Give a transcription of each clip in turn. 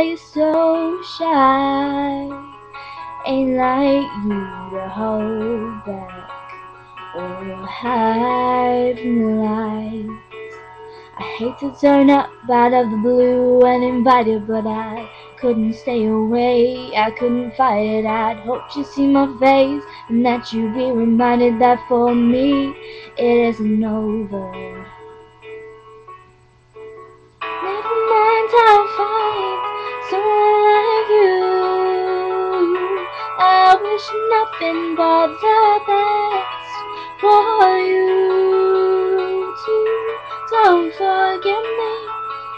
Why you so shy? Ain't like you to hold back or hide from the light. I hate to turn up out of the blue and invite it, but I couldn't stay away. I couldn't fight it. I'd hope you see my face and that you'd be reminded that for me it isn't over. Never mind, I'll wish nothing but the best for you too. Don't forget me,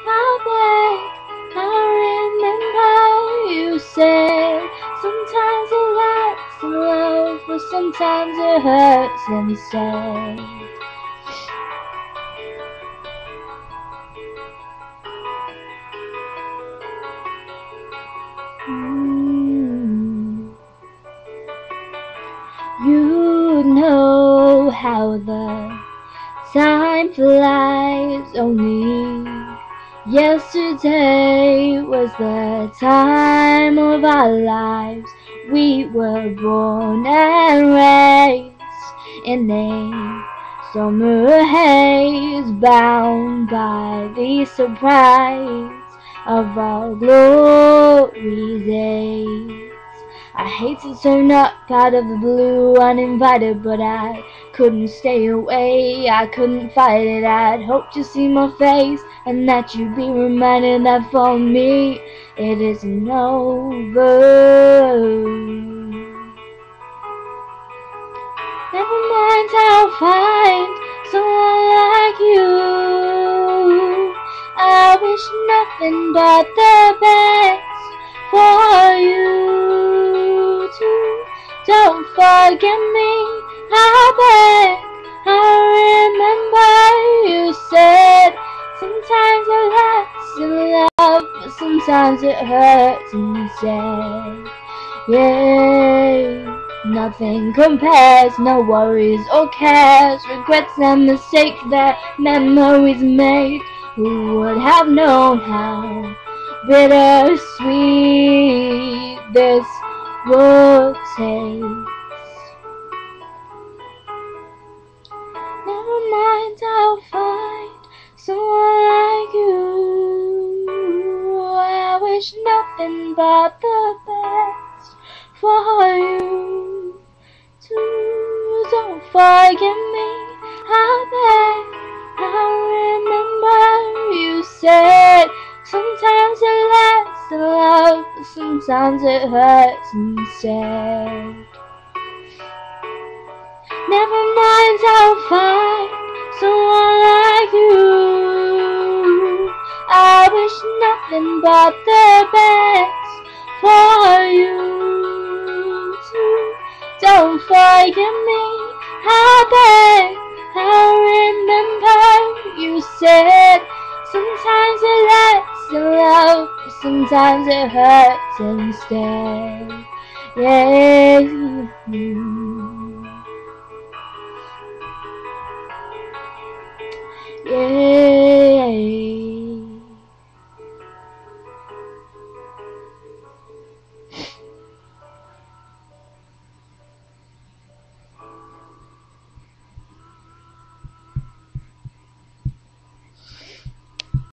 I beg. I remember you said sometimes it lasts in love, but sometimes it hurts instead. Mm. How the time flies. Only yesterday was the time of our lives. We were born and raised in a summer haze bound by the surprise of our glory days I hate to turn up out of the blue uninvited, but I couldn't stay away. I couldn't fight it. I'd hoped to see my face and that you'd be reminded that for me it isn't over. Never mind, I'll find someone like you. I wish nothing but the best Don't forget me, I beg. I remember you said sometimes it lasts in love, but sometimes it hurts instead. Yeah, nothing compares, no worries or cares, regrets and mistakes that memories made. Who would have known how bittersweet this would taste? Nothing but the best for you. Too, don't forget me, I beg. I remember you said sometimes it lasts in love, but sometimes it hurts instead. Never mind, I'll find someone like you. I wish nothing but the best for you too. Don't forget me, I beg, I remember you said Sometimes it lasts in love, sometimes it hurts instead. Yeah. Yeah.